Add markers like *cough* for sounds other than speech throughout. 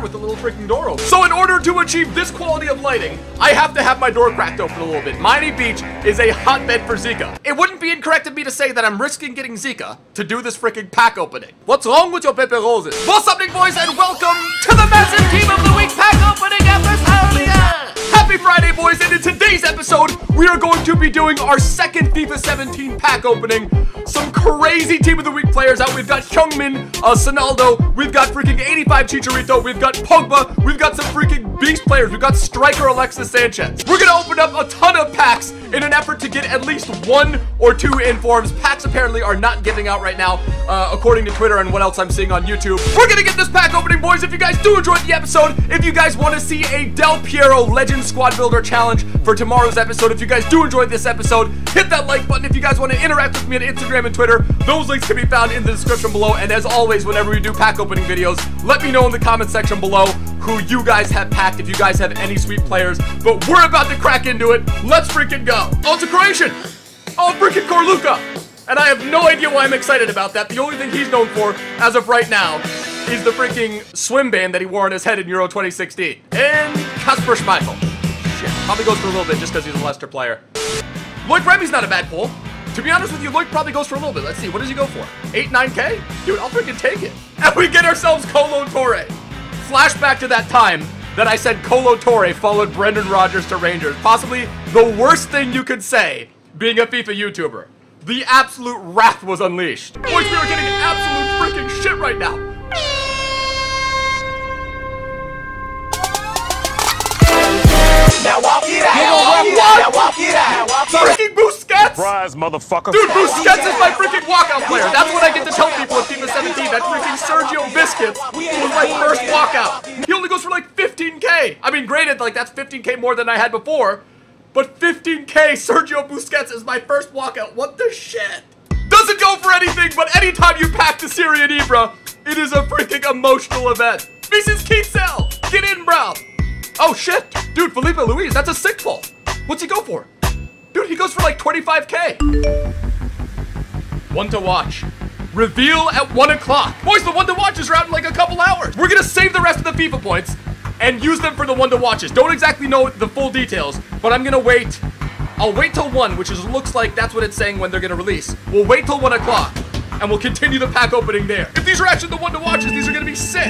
with the little freaking door open. So in order to achieve this quality of lighting, I have to have my door cracked open a little bit. Miami Beach is a hotbed for Zika. It wouldn't be incorrect of me to say that I'm risking getting Zika to do this freaking pack opening. What's wrong with your Pepe Roses? What's up, big boys, and welcome to the massive team of the week pack opening episode. Happy Friday, boys, and in today's episode, we are going to be doing our second FIFA 17 pack opening. Some crazy Team of the Week players out. We've got Heung-min, uh, Sonaldo, we've got freaking 85 Chicharito, we've got Pogba, we've got some freaking beast players, we've got striker Alexis Sanchez. We're gonna open up a ton of packs in an effort to get at least one or two informs. Packs apparently are not giving out right now, uh, according to Twitter and what else I'm seeing on YouTube. We're gonna get this pack opening, boys. If you guys do enjoy the episode, if you guys want to see a Del Piero Legend Squad Squad builder Challenge for tomorrow's episode, if you guys do enjoy this episode, hit that like button. If you guys want to interact with me on Instagram and Twitter, those links can be found in the description below. And as always, whenever we do pack opening videos, let me know in the comment section below who you guys have packed, if you guys have any sweet players. But we're about to crack into it. Let's freaking go. Oh, it's a Croatian. Oh, freaking Corluka. And I have no idea why I'm excited about that. The only thing he's known for, as of right now, is the freaking swim band that he wore on his head in Euro 2016. And Kasper Schmeichel. Shit, probably goes for a little bit just because he's a Leicester player. Loic Remy's not a bad pull. To be honest with you, Loic probably goes for a little bit. Let's see, what does he go for? 8, 9k? Dude, I'll freaking take it. *laughs* And we get ourselves Kolo Toure. Flashback to that time that I said Kolo Toure followed Brendan Rodgers to Rangers. Possibly the worst thing you could say being a FIFA YouTuber. The absolute wrath was unleashed. Boys, we are getting absolute freaking shit right now. Now it out. Freaking Busquets! Surprise, motherfucker. Dude, Busquets is my freaking walkout player. That's what I get to tell people in FIFA 17. That freaking Sergio Biscuits was my first walkout. He only goes for like 15k. I mean, granted, like that's 15k more than I had before, but 15k Sergio Busquets is my first walkout. What the shit? Doesn't go for anything, but anytime you pack the Syrian Ibra, it is a freaking emotional event. Mrs. Keatsell, get in, bro. Oh shit, dude, Filipe Luis, that's a sick pull. What's he go for? Dude, he goes for like 25k. One to watch. Reveal at 1 o'clock. Boys, the one to watches are out in like a couple hours. We're gonna save the rest of the FIFA points and use them for the one to watches. Don't exactly know the full details, but I'm gonna wait. I'll wait till 1, which is looks like that's what it's saying when they're gonna release. We'll wait till 1 o'clock, and we'll continue the pack opening there. If these are actually the one to watches, these are gonna be sick.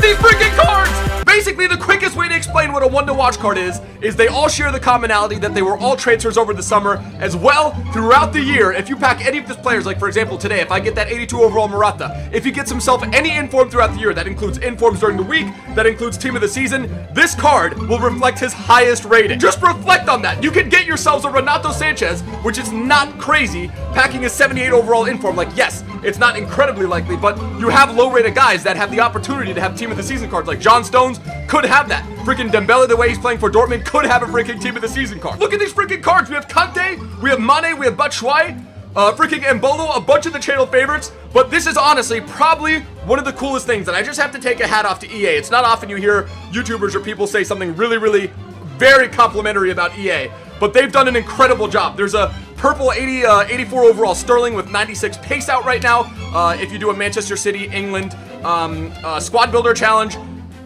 At these freaking cards! Basically, the quickest way to explain what a one-to-watch card is, is they all share the commonality that they were all transfers over the summer, as well throughout the year. If you pack any of these players, like for example today, if I get that 82 overall Murata, if he gets himself any inform throughout the year, that includes informs during the week, that includes team of the season, this card will reflect his highest rating. Just reflect on that. You can get yourselves a Renato Sanches, which is not crazy, packing a 78 overall inform. Like, yes, it's not incredibly likely, but you have low-rated guys that have the opportunity to have team of the season cards. Like John Stones could have that. Freaking Dembele, the way he's playing for Dortmund, could have a freaking team of the season card. Look at these freaking cards. We have Kante, we have Mane, we have Batshuayi, uh, freaking Embolo, a bunch of the channel favorites. But this is honestly probably one of the coolest things, and I just have to take a hat off to EA. It's not often you hear YouTubers or people say something really, really very complimentary about EA, but they've done an incredible job. There's a purple 80, uh, 84 overall Sterling with 96 pace out right now. Uh, if you do a Manchester City, England um, uh, squad builder challenge,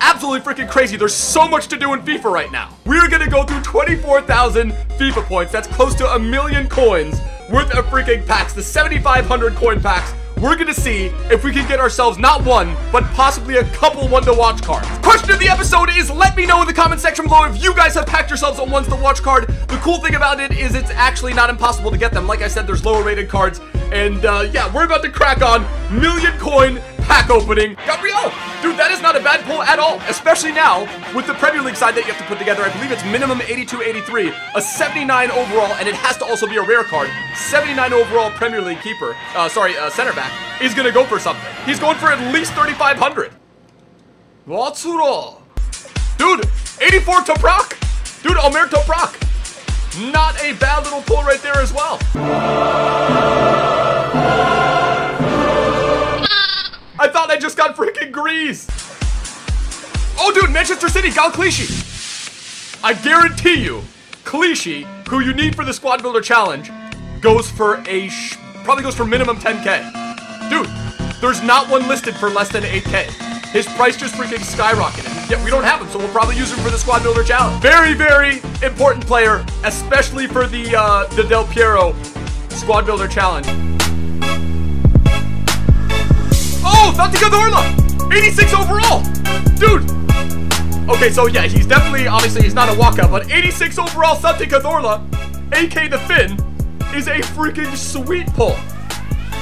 absolutely freaking crazy. There's so much to do in FIFA right now. We're gonna go through 24,000 FIFA points. That's close to a million coins worth of freaking packs. The 7,500 coin packs. We're gonna see if we can get ourselves not one, but possibly a couple one to watch cards. Question of the episode is let me know in the comment section below if you guys have packed yourselves a ones to watch card. The cool thing about it is it's actually not impossible to get them. Like I said, there's lower rated cards. And uh, yeah, we're about to crack on million coin pack opening. Gabriel, dude, that is not a bad pull at all, especially now with the Premier League side that you have to put together. I believe it's minimum 82, 83, a 79 overall, and it has to also be a rare card. 79 overall Premier League keeper, uh, sorry, uh, center back, is gonna go for something. He's going for at least 3,500. Watsuro. Dude, 84 Toprak. Dude, Omer Toprak. Not a bad little pull right there as well. I thought I just got freaking grease. Oh, dude, Manchester City, Gael Clichy. I guarantee you, Clichy, who you need for the Squad Builder Challenge, goes for a, probably goes for minimum 10k. Dude, there's not one listed for less than 8k. His price just freaking skyrocketed. Yet we don't have him, so we'll probably use him for the squad builder challenge. Very, very important player, especially for the uh, the Del Piero squad builder challenge. Oh, Santi Cazorla! 86 overall! Dude! Okay, so yeah, he's definitely, obviously, he's not a walkout, but 86 overall Santi Cazorla, AK the Finn, is a freaking sweet pull.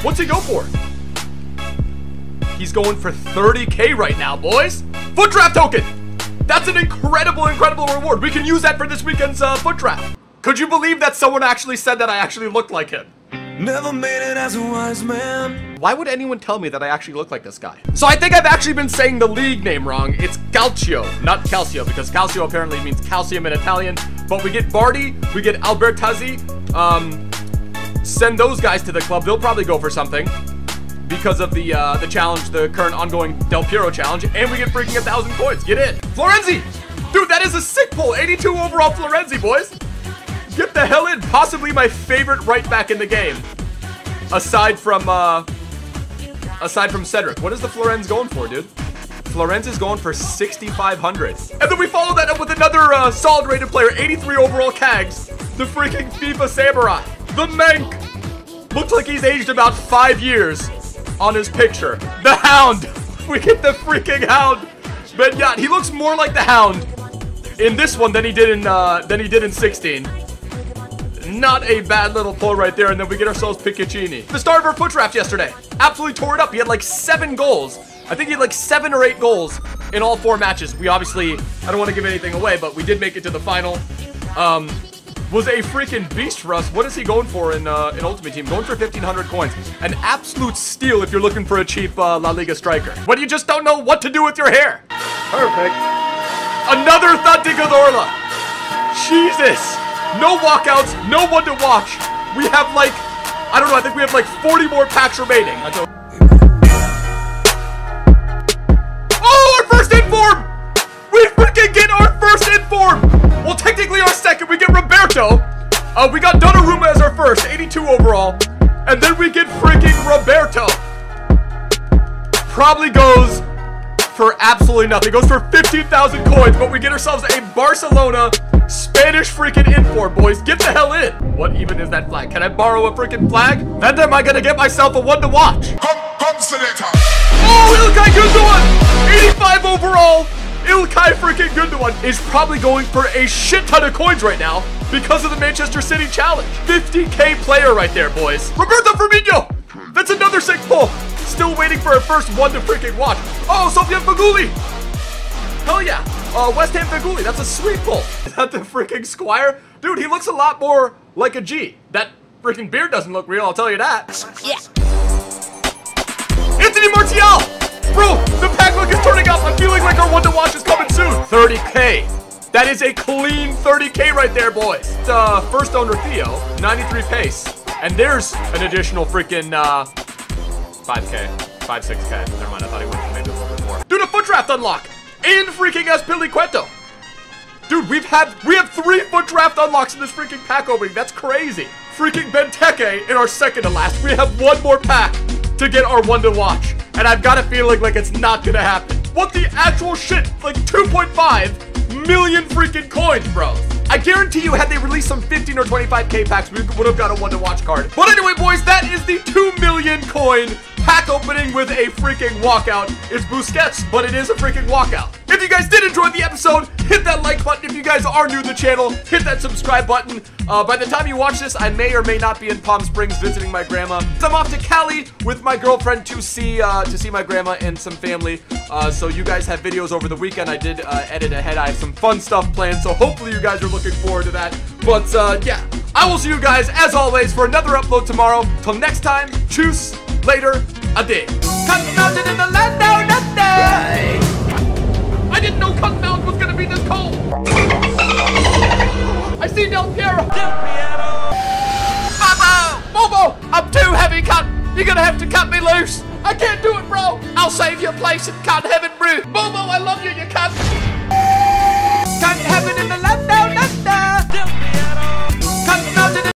What's he go for? He's going for 30k right now, boys. FUT draft token! That's an incredible, incredible reward. We can use that for this weekend's uh, FUT draft. Could you believe that someone actually said that I actually looked like him? Never made it as a wise man. Why would anyone tell me that I actually look like this guy? So I think I've actually been saying the league name wrong. It's Calcio, not Calcio, because Calcio apparently means calcium in Italian. But we get Bardi, we get Albertazzi. Um, send those guys to the club. They'll probably go for something because of the uh, the challenge, the current ongoing Del Piero challenge, and we get freaking a thousand coins. Get in, Florenzi, dude, that is a sick pull. 82 overall Florenzi, boys. Get the hell in. Possibly my favorite right back in the game, aside from uh, aside from Cedric. What is the Florenz going for, dude? Florenz is going for 6,500. And then we follow that up with another uh, solid rated player, 83 overall Kags, the freaking FIFA Samurai, the Mank. Looks like he's aged about five years on his picture. The Hound. *laughs* We get the freaking Hound. But yeah, he looks more like the Hound in this one than he did in uh, than he did in 16. Not a bad little pull right there, and then we get ourselves Piccaccini. The start of our FUT draft yesterday. Absolutely tore it up. He had like seven goals. I think he had like seven or eight goals in all four matches. We obviously, I don't want to give anything away, but we did make it to the final. Um, was a freaking beast for us. What is he going for in uh, in Ultimate Team? Going for 1,500 coins. An absolute steal if you're looking for a cheap uh, La Liga striker. When you just don't know what to do with your hair. Perfect. Another Santi Cazorla. Jesus. No walkouts, no one to watch. We have like, I don't know, I think we have like 40 more packs remaining. Oh, our first inform! We freaking get our first inform! Well, technically our second, we get Roberto. Uh, we got Donnarumma as our first, 82 overall. And then we get freaking Roberto. Probably goes for absolutely nothing. Goes for 15,000 coins, but we get ourselves a Barcelona Spanish freaking inform, boys. Get the hell in. What even is that flag? Can I borrow a freaking flag? Then am I gonna get myself a one to watch? come Oh, Ilkay Gundogan! 85 overall. Ilkay freaking Gundogan is probably going for a shit ton of coins right now because of the Manchester City challenge. 50k player right there, boys. Roberto Firmino! That's another sick pull. Still waiting for a first one to freaking watch. Oh, Sofiane Feghouli! Hell yeah. Uh, West Ham Feghouli, that's a sweet pull. *laughs* Is that the freaking Squire? Dude, he looks a lot more like a G. That freaking beard doesn't look real, I'll tell you that. Yeah. Anthony Martial! Bro, the pack look is turning up. I'm feeling like our one to watch is coming soon. 30k. That is a clean 30k right there, boys. Uh, first owner Theo, 93 pace. And there's an additional freaking uh, 5k, 5, 6k. Never mind, I thought he would have made a little bit more. Dude, a FUT draft unlock! And freaking Azpilicueta! Dude, we've had we have three FUT draft unlocks in this freaking pack opening. That's crazy. Freaking Benteke in our second to last. We have one more pack to get our one to watch. And I've got a feeling like it's not gonna happen. What the actual shit? Like 2.5 million freaking coins, bro. I guarantee you, had they released some 15 or 25k packs, we would have got a one to watch card. But anyway, boys, that is the 2 million coin pack opening with a freaking walkout. It's Busquets, but it is a freaking walkout. If you guys did enjoy the episode, hit that like button. If you guys are new to the channel, hit that subscribe button. Uh, by the time you watch this, I may or may not be in Palm Springs visiting my grandma. So I'm off to Cali with my girlfriend to see uh, to see my grandma and some family. Uh, so you guys have videos over the weekend. I did uh, edit ahead. I have some fun stuff planned. So hopefully you guys are looking forward to that. But uh, yeah, I will see you guys as always for another upload tomorrow. Till next time, choose later I did. Cotton Mountain in the land down under! I didn't know Cotton Mountain was gonna be this cold! I see Del Piero! Del Piero! Bobo! Bobo! I'm too heavy, cut. You're gonna have to cut me loose! I can't do it, bro! I'll save your place in Cotton Heaven Brew! Bobo, I love you, you cunt! Cotton Heaven in the land!